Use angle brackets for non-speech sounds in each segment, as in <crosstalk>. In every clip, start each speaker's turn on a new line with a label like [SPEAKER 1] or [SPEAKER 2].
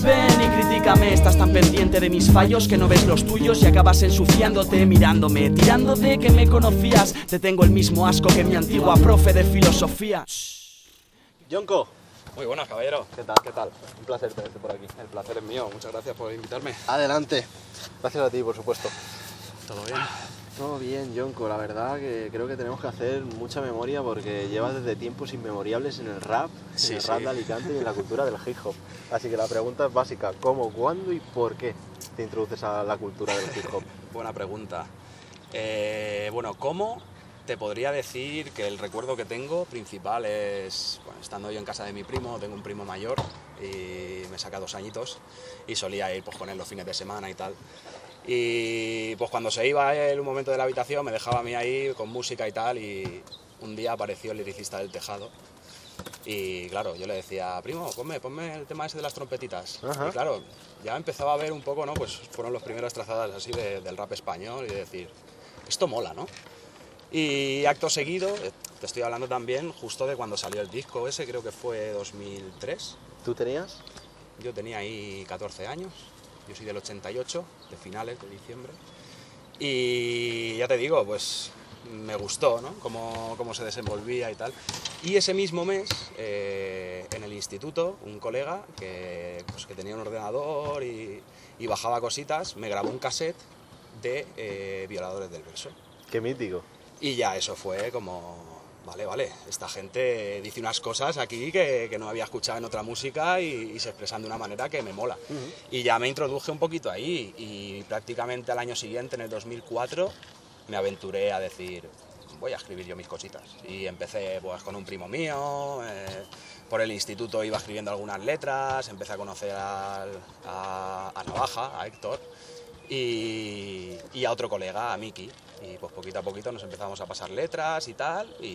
[SPEAKER 1] Ven y critícame, estás tan pendiente de mis fallos que no ves los tuyos y acabas ensuciándote mirándome, tirando de que me conocías. Te tengo el mismo asco que mi antigua profe de filosofía.
[SPEAKER 2] Yonko,
[SPEAKER 3] Muy buenas, caballero.
[SPEAKER 2] ¿qué tal?
[SPEAKER 3] ¿Qué tal?
[SPEAKER 2] Un placer tenerte por aquí.
[SPEAKER 3] El placer es mío. Muchas gracias por invitarme.
[SPEAKER 2] Adelante. Gracias a ti, por supuesto.
[SPEAKER 3] ¿Todo bien?
[SPEAKER 2] Todo bien, Yonko. La verdad que creo que tenemos que hacer mucha memoria porque llevas desde tiempos inmemorables en el rap,
[SPEAKER 3] Sí,
[SPEAKER 2] en el
[SPEAKER 3] sí.
[SPEAKER 2] rap de Alicante y en la cultura del hip hop. Así que la pregunta es básica. ¿Cómo, cuándo y por qué te introduces a la cultura del hip hop? <laughs>
[SPEAKER 3] Buena pregunta. Eh, bueno, ¿cómo? Te podría decir que el recuerdo que tengo principal es, bueno, estando yo en casa de mi primo, tengo un primo mayor y me saca dos añitos y solía ir pues, con él los fines de semana y tal. Y pues cuando se iba él un momento de la habitación me dejaba a mí ahí con música y tal y un día apareció el liricista del tejado y claro, yo le decía, primo, ponme, ponme el tema ese de las trompetitas.
[SPEAKER 2] Ajá.
[SPEAKER 3] Y claro, ya empezaba a ver un poco, ¿no? Pues fueron las primeras trazadas así de- del rap español y de decir, esto mola, ¿no? Y acto seguido, eh, te estoy hablando también justo de cuando salió el disco ese, creo que fue 2003.
[SPEAKER 2] ¿Tú tenías?
[SPEAKER 3] Yo tenía ahí 14 años, yo soy del 88, de finales de diciembre. Y ya te digo, pues me gustó, ¿no? Cómo, cómo se desenvolvía y tal. Y ese mismo mes, eh, en el instituto, un colega que, pues, que tenía un ordenador y, y bajaba cositas, me grabó un cassette de eh, Violadores del Verso.
[SPEAKER 2] Qué mítico.
[SPEAKER 3] Y ya eso fue como, vale, vale, esta gente dice unas cosas aquí que, que no había escuchado en otra música y, y se expresan de una manera que me mola. Y ya me introduje un poquito ahí y prácticamente al año siguiente, en el 2004, me aventuré a decir, voy a escribir yo mis cositas. Y empecé pues, con un primo mío, eh, por el instituto iba escribiendo algunas letras, empecé a conocer al- a, a Navaja, a Héctor, y, y a otro colega, a Miki. Y pues poquito a poquito nos empezamos a pasar letras y tal, y,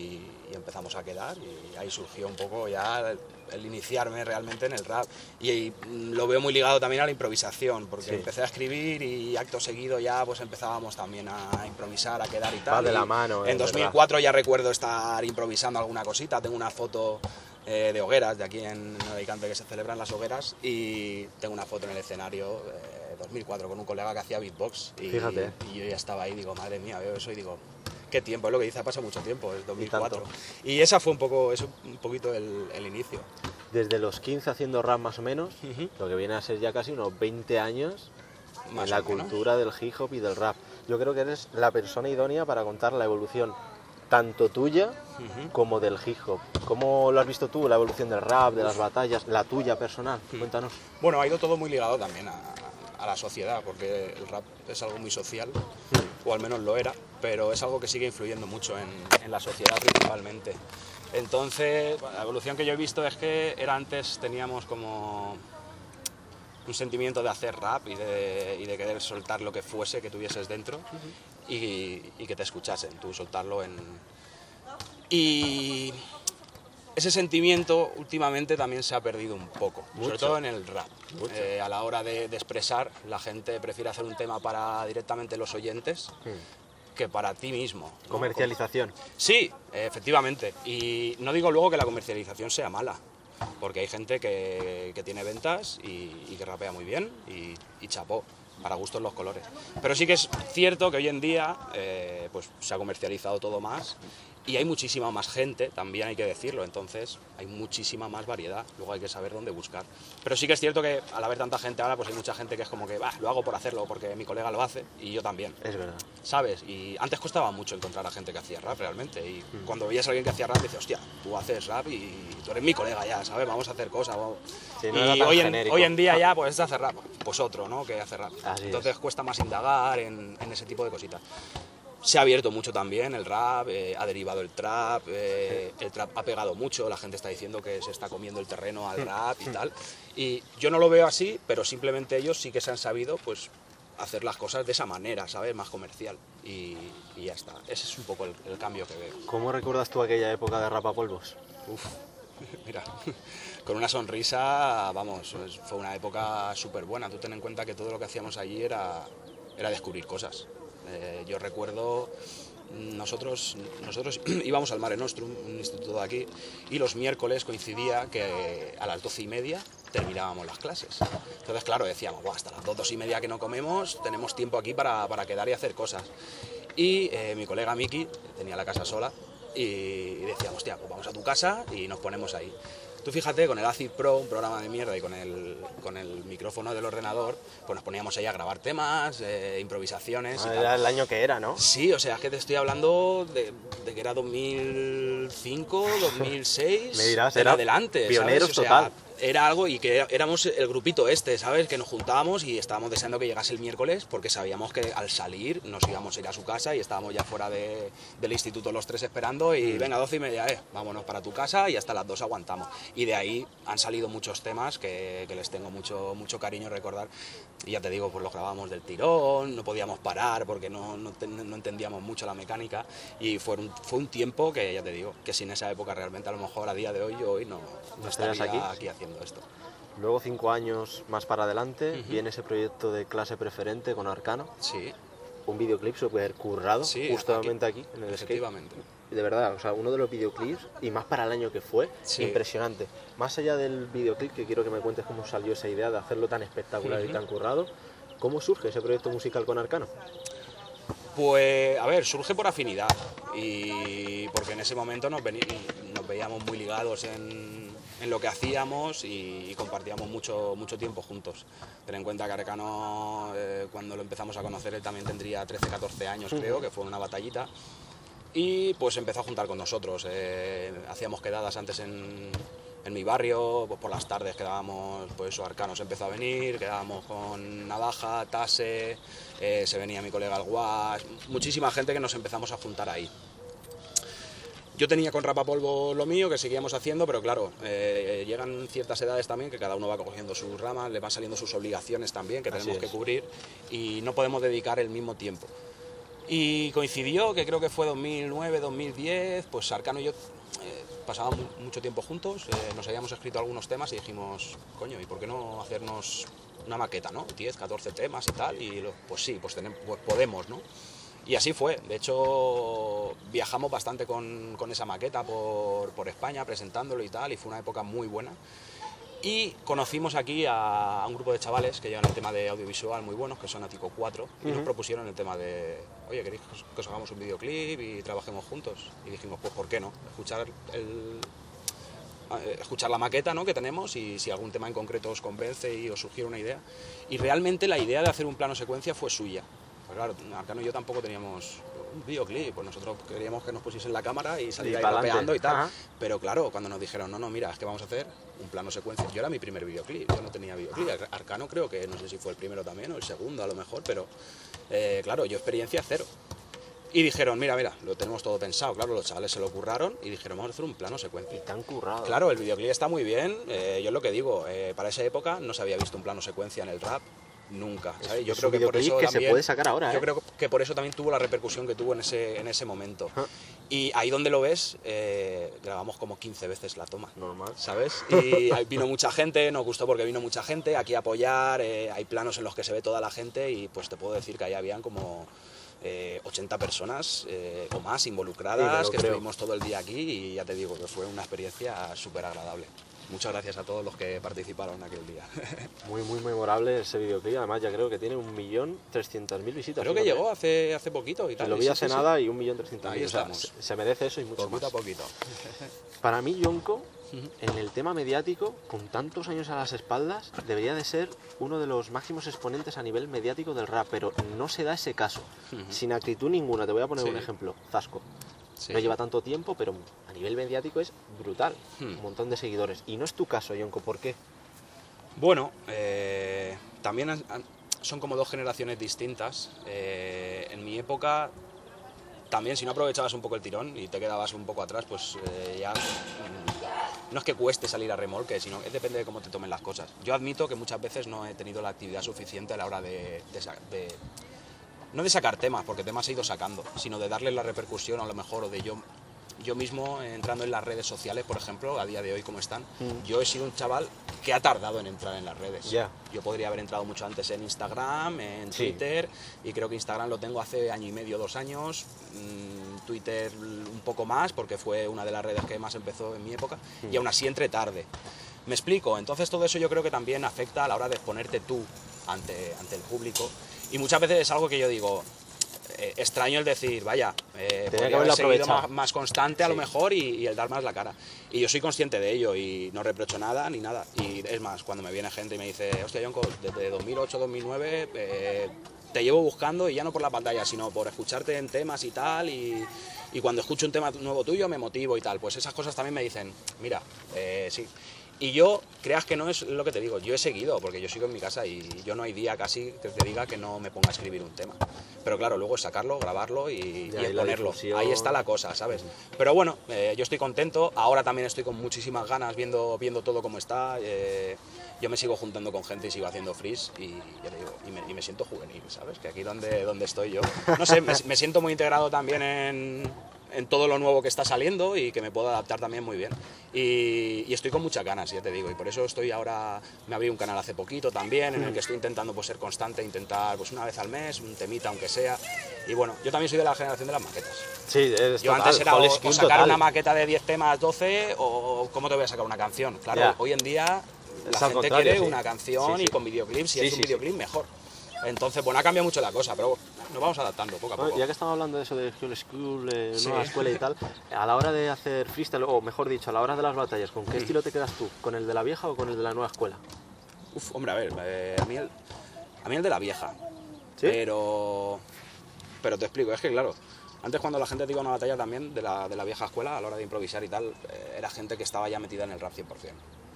[SPEAKER 3] y empezamos a quedar, y ahí surgió un poco ya el, el iniciarme realmente en el rap. Y, mm, lo veo muy ligado también a la improvisación, porque
[SPEAKER 2] Sí.
[SPEAKER 3] empecé a escribir y acto seguido ya pues empezábamos también a improvisar, a quedar y tal.
[SPEAKER 2] Va de la
[SPEAKER 3] Y
[SPEAKER 2] mano,
[SPEAKER 3] En
[SPEAKER 2] es verdad.
[SPEAKER 3] 2004 ya recuerdo estar improvisando alguna cosita, tengo una foto eh, de hogueras, de aquí en Alicante que se celebran las hogueras, y tengo una foto en el escenario, eh, 2004, con un colega que hacía beatbox. Y,
[SPEAKER 2] Fíjate.
[SPEAKER 3] y yo ya estaba ahí, digo, madre mía, veo eso y digo, qué tiempo, es lo que dice, ha pasado mucho tiempo, es 2004.
[SPEAKER 2] tanto.
[SPEAKER 3] Y, esa fue un poco, eso, un poquito el, el inicio.
[SPEAKER 2] Desde los 15 haciendo rap más o menos,
[SPEAKER 3] Ujú.
[SPEAKER 2] lo que viene a ser ya casi unos 20 años
[SPEAKER 3] Más
[SPEAKER 2] en la
[SPEAKER 3] menos.
[SPEAKER 2] cultura del hip hop y del rap. Yo creo que eres la persona idónea para contar la evolución tanto tuya
[SPEAKER 3] Ujú.
[SPEAKER 2] como del hip hop. ¿Cómo lo has visto tú, la evolución del rap, de las batallas, la tuya personal? Cuéntanos.
[SPEAKER 3] Bueno, ha ido todo muy ligado también a, a la sociedad, porque el rap es algo muy social, o al menos lo era, pero es algo que sigue influyendo mucho en, en la sociedad principalmente. Entonces, la evolución que yo he visto es que era antes teníamos como un sentimiento de hacer rap y de, y de querer soltar lo que fuese que tuvieses dentro y, y que te escuchasen, tú soltarlo en... Y ese sentimiento últimamente también se ha perdido un poco, sobre todo en el rap. Eh, a la hora de, de expresar, la gente prefiere hacer un tema para directamente los oyentes que para ti mismo. ¿no?
[SPEAKER 2] Comercialización.
[SPEAKER 3] Sí, efectivamente. Y no digo luego que la comercialización sea mala, porque hay gente que, que tiene ventas y, y que rapea muy bien y, y chapó, para gustos los colores. Pero sí que es cierto que hoy en día eh, pues, se ha comercializado todo más y hay muchísima más gente, también hay que decirlo, entonces hay muchísima más variedad, luego hay que saber dónde buscar. Pero sí que es cierto que al haber tanta gente ahora, pues hay mucha gente que es como que, "Bah, lo hago por hacerlo, porque mi colega lo hace y yo también.
[SPEAKER 2] Es verdad.
[SPEAKER 3] ¿sabes? Y antes costaba mucho encontrar a gente que hacía rap realmente. Y
[SPEAKER 2] Mm.
[SPEAKER 3] cuando veías a alguien que hacía rap, dices, hostia, tú haces rap y tú eres mi colega ya, ¿sabes? Vamos a hacer cosas. vamos".
[SPEAKER 2] Sí, no
[SPEAKER 3] y hoy, en, hoy en día ya, pues es hacer rap. Pues otro, ¿no? Que hace rap.
[SPEAKER 2] Así es.
[SPEAKER 3] Entonces cuesta más indagar en, en ese tipo de cositas. Se ha abierto mucho también el rap, eh, ha derivado el trap, eh, el trap ha pegado mucho, la gente está diciendo que se está comiendo el terreno al rap y tal. Y yo no lo veo así, pero simplemente ellos sí que se han sabido pues hacer las cosas de esa manera, ¿sabes? Más comercial. Y, y ya está. Ese es un poco el, el cambio que veo.
[SPEAKER 2] ¿Cómo recuerdas tú aquella época de rapapolvos?
[SPEAKER 3] Uf, <laughs> mira, <laughs> con una sonrisa, vamos, fue una época súper buena. Tú ten en cuenta que todo lo que hacíamos allí era, era descubrir cosas. Eh, yo recuerdo, nosotros, nosotros <clears throat> íbamos al Mare Nostrum, un instituto de aquí, y los miércoles coincidía que a las doce y media terminábamos las clases. Entonces, claro, decíamos, "Buah, hasta las dos, dos y media que no comemos, tenemos tiempo aquí para, para quedar y hacer cosas. Y eh, mi colega Miki tenía la casa sola y decíamos, hostia, pues vamos a tu casa y nos ponemos ahí. Tú fíjate, con el Acid Pro, un programa de mierda, y con el, con el micrófono del ordenador, pues nos poníamos ahí a grabar temas, eh, improvisaciones. y
[SPEAKER 2] Ah,
[SPEAKER 3] tal.
[SPEAKER 2] Era el año que era, ¿no?
[SPEAKER 3] Sí, o sea, es que te estoy hablando de, de que era 2005, 2006. <laughs>
[SPEAKER 2] Me dirás, era
[SPEAKER 3] adelante. ¿sabes?
[SPEAKER 2] pioneros
[SPEAKER 3] O sea,
[SPEAKER 2] total.
[SPEAKER 3] Era algo y que éramos el grupito este, ¿sabes? Que nos juntábamos y estábamos deseando que llegase el miércoles porque sabíamos que al salir nos íbamos a ir a su casa y estábamos ya fuera de- del instituto los tres esperando y
[SPEAKER 2] Mm.
[SPEAKER 3] venga, doce y media, eh, vámonos para tu casa y hasta las dos aguantamos. Y de ahí han salido muchos temas que, que les tengo mucho, mucho cariño recordar. Y ya te digo, pues los grabábamos del tirón, no podíamos parar porque no, no, no entendíamos mucho la mecánica y fue un, fue un tiempo que, ya te digo, que sin esa época realmente a lo mejor a día de hoy yo hoy no, no
[SPEAKER 2] estarías
[SPEAKER 3] estaría
[SPEAKER 2] aquí?
[SPEAKER 3] aquí? haciendo esto.
[SPEAKER 2] Luego, cinco años más para adelante, viene ese proyecto de clase preferente con Arcano.
[SPEAKER 3] Sí,
[SPEAKER 2] Un videoclip súper currado,
[SPEAKER 3] Sí,
[SPEAKER 2] justamente aquí, en el
[SPEAKER 3] efectivamente.
[SPEAKER 2] De verdad, o sea, uno de los videoclips, y más para el año que fue,
[SPEAKER 3] Sí.
[SPEAKER 2] impresionante. Más allá del videoclip, que quiero que me cuentes cómo salió esa idea de hacerlo tan espectacular y tan currado, ¿cómo surge ese proyecto musical con Arcano?
[SPEAKER 3] Pues, a ver, surge por afinidad y porque en ese momento nos, nos veíamos muy ligados en, en lo que hacíamos y, compartíamos mucho, mucho tiempo juntos. Ten en cuenta que Arcano, eh, cuando lo empezamos a conocer, él también tendría 13, 14 años, creo, que fue una batallita. Y pues empezó a juntar con nosotros. eh, hacíamos quedadas antes en, en mi barrio, pues por las tardes quedábamos, pues eso, Arcanos empezó a venir, quedábamos con Navaja, Tase, eh, se venía mi colega el Guas, muchísima gente que nos empezamos a juntar ahí. Yo tenía con Rapapolvo lo mío, que seguíamos haciendo, pero claro, eh, llegan ciertas edades también que cada uno va cogiendo sus ramas, le van saliendo sus obligaciones también que tenemos que cubrir y no podemos dedicar el mismo tiempo. Y coincidió que creo que fue 2009, 2010, pues Arcano y yo eh, pasábamos mu- mucho tiempo juntos, eh, nos habíamos escrito algunos temas y dijimos, coño, ¿y por qué no hacernos una maqueta, no? 10, 14 temas y tal, y lo- pues sí, pues, tenemos, pues podemos, ¿no? Y así fue, de hecho viajamos bastante con, con esa maqueta por, por España presentándolo y tal, y fue una época muy buena. Y conocimos aquí a, a un grupo de chavales que llevan el tema de audiovisual muy buenos, que son Atico 4, y nos propusieron el tema de, oye, ¿queréis que os, que os hagamos un videoclip y trabajemos juntos? Y dijimos, pues ¿por qué no? Escuchar, el, eh, escuchar la maqueta ¿no? que tenemos y si algún tema en concreto os convence y os sugiere una idea. Y realmente la idea de hacer un plano secuencia fue suya. Pues claro, Arcano y yo tampoco teníamos un videoclip, pues nosotros queríamos que nos pusiesen la cámara y salir
[SPEAKER 2] Y
[SPEAKER 3] ahí
[SPEAKER 2] pa'lante.
[SPEAKER 3] rapeando y tal.
[SPEAKER 2] Ajá.
[SPEAKER 3] Pero claro, cuando nos dijeron, no, no, mira, es que vamos a hacer un plano secuencia. Yo era mi primer videoclip, yo no tenía videoclip. Ar- Arcano creo que, no sé si fue el primero también o el segundo a lo mejor, pero eh, claro, yo experiencia cero. Y dijeron, mira, mira, lo tenemos todo pensado. Claro, los chavales se lo curraron y dijeron, vamos a hacer un plano
[SPEAKER 2] Y
[SPEAKER 3] secuencia.
[SPEAKER 2] tan currado.
[SPEAKER 3] Claro, el videoclip está muy bien. eh, yo es lo que digo, eh, para esa época no se había visto un plano secuencia en el rap. Nunca.
[SPEAKER 2] Es-
[SPEAKER 3] ¿sabes? Yo
[SPEAKER 2] es
[SPEAKER 3] creo que por eso
[SPEAKER 2] que se
[SPEAKER 3] también-
[SPEAKER 2] puede sacar ahora,
[SPEAKER 3] Yo
[SPEAKER 2] ¿eh?
[SPEAKER 3] creo que por eso también tuvo la repercusión que tuvo en ese, en ese momento. Y ahí donde lo ves, eh, grabamos como 15 veces la toma.
[SPEAKER 2] Normal.
[SPEAKER 3] ¿Sabes? <laughs> Y vino mucha gente, nos gustó porque vino mucha gente aquí a apoyar, eh, hay planos en los que se ve toda la gente y pues te puedo decir que ahí habían como eh, 80 personas eh, o más involucradas, que estuvimos todo el día aquí y ya te digo que fue una experiencia súper agradable. Muchas gracias a todos los que participaron aquel día. <laughs>
[SPEAKER 2] Muy, muy memorable ese videoclip. Además, ya creo que tiene un millón trescientas mil visitas.
[SPEAKER 3] Creo que llegó hace, hace poquito y tal.
[SPEAKER 2] lo
[SPEAKER 3] y
[SPEAKER 2] vi hace
[SPEAKER 3] sí, sí.
[SPEAKER 2] nada y un millón trescientas
[SPEAKER 3] Ahí
[SPEAKER 2] mil. O sea,
[SPEAKER 3] estamos.
[SPEAKER 2] se, se merece eso y mucho
[SPEAKER 3] Poquito
[SPEAKER 2] más.
[SPEAKER 3] a poquito. <laughs>
[SPEAKER 2] Para mí, Yonko, en el tema mediático, con tantos años a las espaldas, debería de ser uno de los máximos exponentes a nivel mediático del rap, pero no se da ese caso. Sin actitud ninguna. Te voy a poner
[SPEAKER 3] Sí.
[SPEAKER 2] un ejemplo. Zasco.
[SPEAKER 3] Sí.
[SPEAKER 2] No lleva tanto tiempo, pero a nivel mediático es brutal.
[SPEAKER 3] Hmm.
[SPEAKER 2] Un montón de seguidores. Y no es tu caso, Yonko. ¿Por qué?
[SPEAKER 3] Bueno, eh, también han- han- son como dos generaciones distintas. Eh, en mi época, también si no aprovechabas un poco el tirón y te quedabas un poco atrás, pues eh, ya mm, no es que cueste salir a remolque, sino que depende de cómo te tomen las cosas. Yo admito que muchas veces no he tenido la actividad suficiente a la hora de, de- no de sacar temas, porque temas he ido sacando, sino de darle la repercusión a lo mejor o de yo yo mismo entrando en las redes sociales, por ejemplo, a día de hoy como están,
[SPEAKER 2] Mm.
[SPEAKER 3] yo he sido un chaval que ha tardado en entrar en las redes. Yo podría haber entrado mucho antes en Instagram, en
[SPEAKER 2] Sí.
[SPEAKER 3] Twitter, y creo que Instagram lo tengo hace año y medio, dos años. Mm, Twitter un poco más, porque fue una de las redes que más empezó en mi época, y aún así entré tarde. Me explico, entonces todo eso yo creo que también afecta a la hora de ponerte tú ante, ante el público. Y muchas veces es algo que yo digo, eh, extraño el decir, vaya, eh,
[SPEAKER 2] que
[SPEAKER 3] podría
[SPEAKER 2] haberlo
[SPEAKER 3] haber seguido más, más constante a lo mejor y, y el dar más la cara. Y yo soy consciente de ello y no reprocho nada ni nada. Y es más, cuando me viene gente y me dice, hostia, Jonko, desde 2008-2009 eh, te llevo buscando y ya no por la pantalla, sino por escucharte en temas y tal. Y, y cuando escucho un tema nuevo tuyo me motivo y tal. Pues esas cosas también me dicen, mira, eh, sí. Y yo, creas que no es lo que te digo, yo he seguido, porque yo sigo en mi casa y yo no hay día casi que te diga que no me ponga a escribir un tema. Pero claro, luego es sacarlo, grabarlo y,
[SPEAKER 2] Y ahí difusión.
[SPEAKER 3] Ahí está la cosa, ¿sabes? Pero bueno, eh, yo estoy contento, ahora también estoy con muchísimas ganas viendo, viendo todo cómo está. eh, yo me sigo juntando con gente y sigo haciendo freeze y, ya te digo, y, me, y me siento juvenil, ¿sabes? Que aquí donde, donde estoy yo. No sé, me, me siento muy integrado también en, en todo lo nuevo que está saliendo y que me puedo adaptar también muy bien. Y, y estoy con muchas ganas, ya te digo, y por eso estoy ahora, me abrí un canal hace poquito también, en el que estoy intentando pues, ser constante, intentar pues una vez al mes, un temita aunque sea. Y bueno, yo también soy de la generación de las maquetas.
[SPEAKER 2] Sí, es
[SPEAKER 3] Yo
[SPEAKER 2] total,
[SPEAKER 3] antes era o, sacar
[SPEAKER 2] total.
[SPEAKER 3] una maqueta de 10 temas, 12, o cómo te voy a sacar una canción. Claro, hoy en día la
[SPEAKER 2] Es
[SPEAKER 3] gente quiere
[SPEAKER 2] sí.
[SPEAKER 3] una canción
[SPEAKER 2] Sí,
[SPEAKER 3] y con videoclip, si es un videoclip mejor. Entonces, bueno, ha cambiado mucho la cosa, pero nos vamos adaptando poco a
[SPEAKER 2] Bueno,
[SPEAKER 3] poco.
[SPEAKER 2] ya que estamos hablando de eso de School School, eh,
[SPEAKER 3] Sí.
[SPEAKER 2] nueva escuela y tal, a la hora de hacer freestyle, o mejor dicho, a la hora de las batallas, ¿con qué
[SPEAKER 3] Mm.
[SPEAKER 2] estilo te quedas tú? ¿Con el de la vieja o con el de la nueva escuela?
[SPEAKER 3] Uf, hombre, a ver, eh, a, mí el, a mí el de la vieja.
[SPEAKER 2] ¿Sí?
[SPEAKER 3] Pero, pero te explico, es que claro, antes cuando la gente te iba a una batalla también de la, de la vieja escuela, a la hora de improvisar y tal, eh, era gente que estaba ya metida en el rap 100%.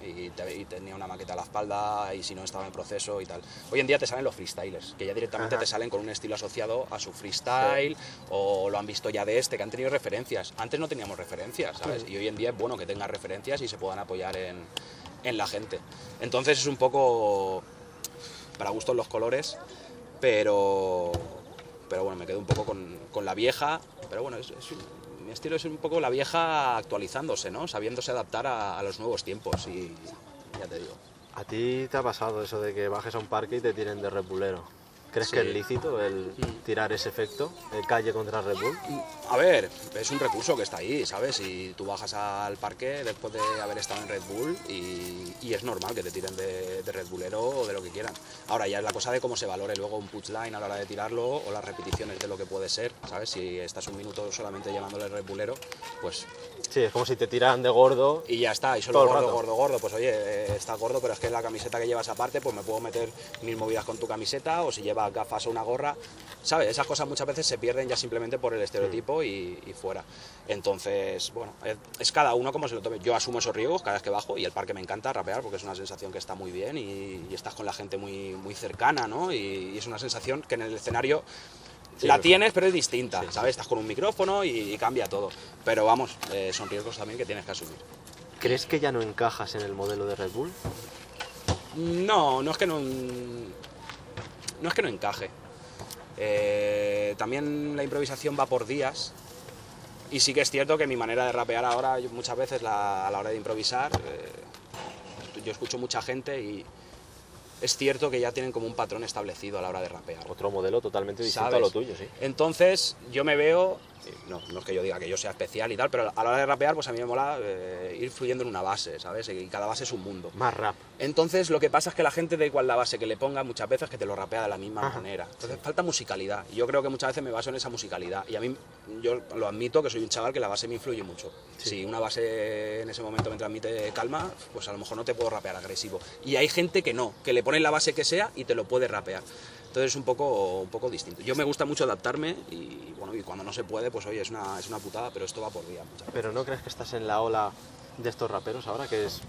[SPEAKER 3] Y, te- y tenía una maqueta a la espalda y si no estaba en proceso y tal. Hoy en día te salen los freestylers, que ya directamente
[SPEAKER 2] Ajá.
[SPEAKER 3] te salen con un estilo asociado a su freestyle o lo han visto ya de este, que han tenido referencias. Antes no teníamos referencias, ¿sabes? Y hoy en día es bueno que tengan referencias y se puedan apoyar en, en la gente. Entonces es un poco para gustos los colores, pero, pero bueno, me quedo un poco con, con la vieja, pero bueno, es, es estilo es un poco la vieja actualizándose, ¿no? Sabiéndose adaptar a, a los nuevos tiempos y ya te digo.
[SPEAKER 2] ¿A ti te ha pasado eso de que bajes a un parque y te tiren de Red ¿Crees que
[SPEAKER 3] Sí.
[SPEAKER 2] es lícito el tirar ese efecto, el calle contra Red Bull?
[SPEAKER 3] A ver, es un recurso que está ahí, ¿sabes? Y tú bajas al parque después de haber estado en Red Bull y, y es normal que te tiren de, de Red Bullero o de lo que quieran. Ahora ya es la cosa de cómo se valore luego un punchline a la hora de tirarlo o las repeticiones de lo que puede ser, ¿sabes? Si estás un minuto solamente llamándole Red Bullero, pues
[SPEAKER 2] Sí, es como si te tiran de gordo.
[SPEAKER 3] y ya está, y solo gordo,
[SPEAKER 2] rato.
[SPEAKER 3] gordo, gordo, pues oye, eh, está gordo, pero es que la camiseta que llevas aparte, pues me puedo meter mil movidas con tu camiseta, o si llevas gafas o una gorra, ¿sabes? Esas cosas muchas veces se pierden ya simplemente por el estereotipo y, y fuera. Entonces, bueno, es, es cada uno como se lo tome. Yo asumo esos riesgos cada vez que bajo, y el parque me encanta rapear, porque es una sensación que está muy bien, y, y estás con la gente muy, muy cercana, ¿no? Y, y es una sensación que en el escenario...
[SPEAKER 2] Sí,
[SPEAKER 3] la tienes, pero es distinta,
[SPEAKER 2] Sí, sí.
[SPEAKER 3] ¿sabes? Estás con un micrófono y, y cambia todo. Pero vamos, eh, son riesgos también que tienes que asumir.
[SPEAKER 2] ¿Crees que ya no encajas en el modelo de Red Bull?
[SPEAKER 3] No, no es que no. No es que no encaje. Eh, también la improvisación va por días. Y sí que es cierto que mi manera de rapear ahora, muchas veces a la hora de improvisar, eh, yo escucho mucha gente y es cierto que ya tienen como un patrón establecido a la hora de rapear.
[SPEAKER 2] Otro modelo totalmente distinto
[SPEAKER 3] ¿Sabes?
[SPEAKER 2] a lo tuyo, sí.
[SPEAKER 3] Entonces, yo me veo, no, no es que yo diga que yo sea especial y tal, pero a la hora de rapear, pues a mí me mola eh, ir fluyendo en una base, ¿sabes? Y cada base es un mundo.
[SPEAKER 2] Más rap.
[SPEAKER 3] Entonces, lo que pasa es que la gente da igual la base que le ponga muchas veces que te lo rapea de la misma
[SPEAKER 2] Ajá,
[SPEAKER 3] manera. Entonces, falta musicalidad. Y yo creo que muchas veces me baso en esa musicalidad. Y a mí, yo lo admito que soy un chaval que la base me influye mucho.
[SPEAKER 2] Sí.
[SPEAKER 3] Si una base en ese momento me transmite calma, pues a lo mejor no te puedo rapear agresivo. Y hay gente que no, que le ponen la base que sea y te lo puede rapear. Entonces es un poco, un poco distinto. Yo me gusta mucho adaptarme y bueno, y cuando no se puede, pues oye, es una, es una putada, pero esto va por día muchas veces.
[SPEAKER 2] Pero ¿no crees que estás en la ola de estos raperos ahora, que es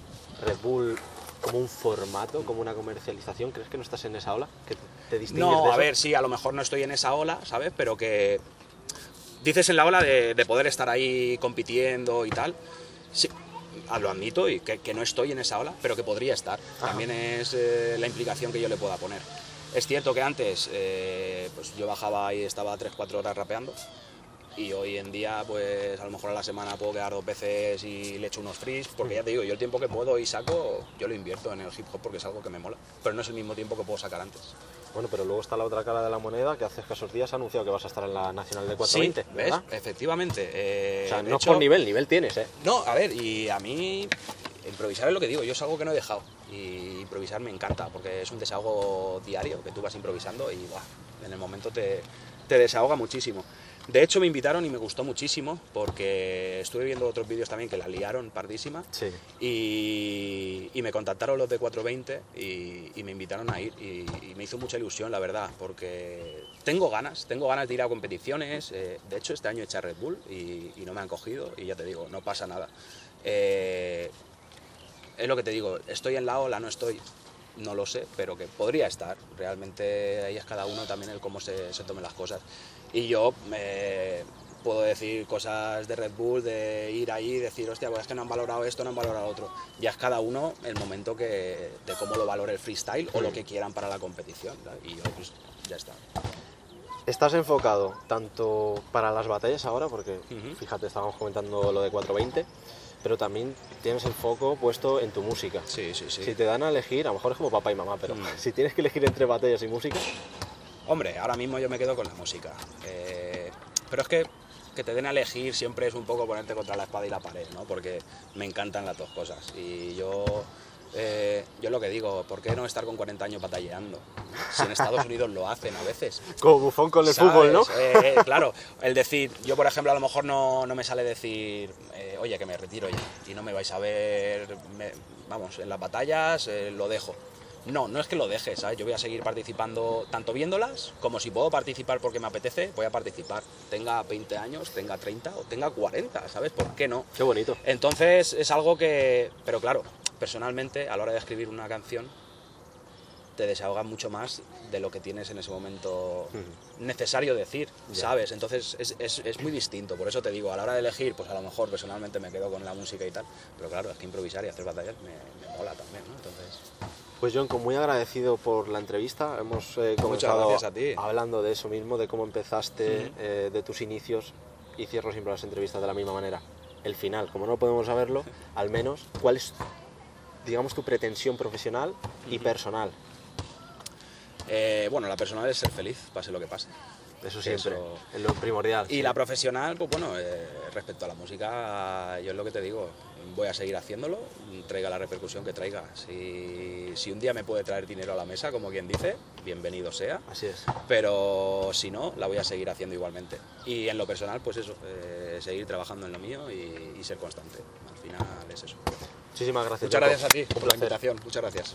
[SPEAKER 2] Red Bull como un formato, como una comercialización? ¿Crees que no estás en esa ola? ¿Que te distingues de
[SPEAKER 3] No, a
[SPEAKER 2] eso?
[SPEAKER 3] ver, sí, a lo mejor no estoy en esa ola, ¿sabes? Pero que dices en la ola de, de poder estar ahí compitiendo y tal. Sí, lo admito y que, que no estoy en esa ola, pero que podría estar.
[SPEAKER 2] Ajá.
[SPEAKER 3] También es eh, la implicación que yo le pueda poner. Es cierto que antes eh, pues yo bajaba y estaba 3-4 horas rapeando. Y hoy en día, pues a lo mejor a la semana puedo quedar dos veces y le echo unos frees, porque ya te digo, yo el tiempo que puedo y saco, yo lo invierto en el hip hop porque es algo que me mola. Pero no es el mismo tiempo que puedo sacar antes.
[SPEAKER 2] Bueno, pero luego está la otra cara de la moneda, que hace escasos días ha anunciado que vas a estar en la Nacional de 420,
[SPEAKER 3] Sí, ¿ves?
[SPEAKER 2] ¿verdad?
[SPEAKER 3] Efectivamente. eh,
[SPEAKER 2] O sea, no
[SPEAKER 3] hecho-
[SPEAKER 2] por nivel, nivel tienes, ¿eh?
[SPEAKER 3] No, a ver, y a mí improvisar es lo que digo, yo es algo que no he dejado y improvisar me encanta porque es un desahogo diario que tú vas improvisando y buah, en el momento te, te desahoga muchísimo. De hecho me invitaron y me gustó muchísimo porque estuve viendo otros vídeos también que la liaron pardísima
[SPEAKER 2] Sí.
[SPEAKER 3] y, y me contactaron los de 420 y, y me invitaron a ir y, y me hizo mucha ilusión la verdad porque tengo ganas, tengo ganas de ir a competiciones, eh, de hecho este año he hecho Red Bull y, y no me han cogido y ya te digo, no pasa nada. Eh, es lo que te digo, estoy en la ola, no estoy, no lo sé, pero que podría estar. Realmente ahí es cada uno también el cómo se, se tomen las cosas. Y yo eh, puedo decir cosas de Red Bull, de ir ahí y decir, hostia, pues es que no han valorado esto, no han valorado otro. Ya es cada uno el momento que, de cómo lo valore el freestyle o lo que quieran para la competición. Y yo, pues ya está.
[SPEAKER 2] Estás enfocado tanto para las batallas ahora, porque
[SPEAKER 3] Ujú.
[SPEAKER 2] fíjate, estábamos comentando lo de 420, pero también tienes el foco puesto en tu música.
[SPEAKER 3] Sí, sí, sí.
[SPEAKER 2] Si te dan a elegir, a lo mejor es como papá y mamá, pero
[SPEAKER 3] Mm. <laughs>
[SPEAKER 2] si tienes que elegir entre batallas y música,
[SPEAKER 3] Hombre, ahora mismo yo me quedo con la música. Eh, pero es que que te den a elegir siempre es un poco ponerte contra la espada y la pared, ¿no? Porque me encantan las dos cosas. Y yo, eh, yo lo que digo, ¿por qué no estar con 40 años batalleando? Si en Estados <laughs> Unidos lo hacen a veces.
[SPEAKER 2] como bufón con el
[SPEAKER 3] ¿Sabes?
[SPEAKER 2] fútbol, ¿no?
[SPEAKER 3] Eh, eh, claro, <laughs> el decir, yo por ejemplo a lo mejor no, no me sale decir, eh, oye, que me retiro ya y no me vais a ver, me- vamos, en las batallas eh, lo dejo. No, no es que lo deje, ¿sabes? Yo voy a seguir participando tanto viéndolas como si puedo participar porque me apetece, voy a participar. Tenga 20 años, tenga 30 o tenga 40, ¿sabes? ¿Por qué no?
[SPEAKER 2] Qué bonito.
[SPEAKER 3] Entonces es algo que, pero claro, personalmente a la hora de escribir una canción te desahoga mucho más de lo que tienes en ese momento necesario decir. ¿sabes? Entonces es, es- es muy distinto, por eso te digo, a la hora de elegir, pues a lo mejor personalmente me quedo con la música y tal, pero claro, es que improvisar y hacer batallas me, me mola también, ¿no? Entonces,
[SPEAKER 2] Pues John, muy agradecido por la entrevista. Hemos eh, comenzado
[SPEAKER 3] a ti.
[SPEAKER 2] hablando de eso mismo, de cómo empezaste,
[SPEAKER 3] Ujú.
[SPEAKER 2] eh, de tus inicios y cierro siempre las entrevistas de la misma manera. El final, como no podemos saberlo, <laughs> al menos, ¿cuál es, digamos, tu pretensión profesional y personal?
[SPEAKER 3] eh, bueno, la personal es ser feliz, pase lo que pase.
[SPEAKER 2] Eso siempre,
[SPEAKER 3] Eso-
[SPEAKER 2] es lo primordial.
[SPEAKER 3] Y
[SPEAKER 2] sí.
[SPEAKER 3] la profesional, pues bueno, eh, respecto a la música, yo es lo que te digo, voy a seguir haciéndolo, traiga la repercusión que traiga. Si, si un día me puede traer dinero a la mesa, como quien dice, bienvenido sea,
[SPEAKER 2] Así es.
[SPEAKER 3] pero si no, la voy a seguir haciendo igualmente. Y en lo personal, pues eso, eh, seguir trabajando en lo mío y, y ser constante. Al final es eso.
[SPEAKER 2] Muchísimas gracias.
[SPEAKER 3] Muchas gracias a ti por la invitación, muchas gracias.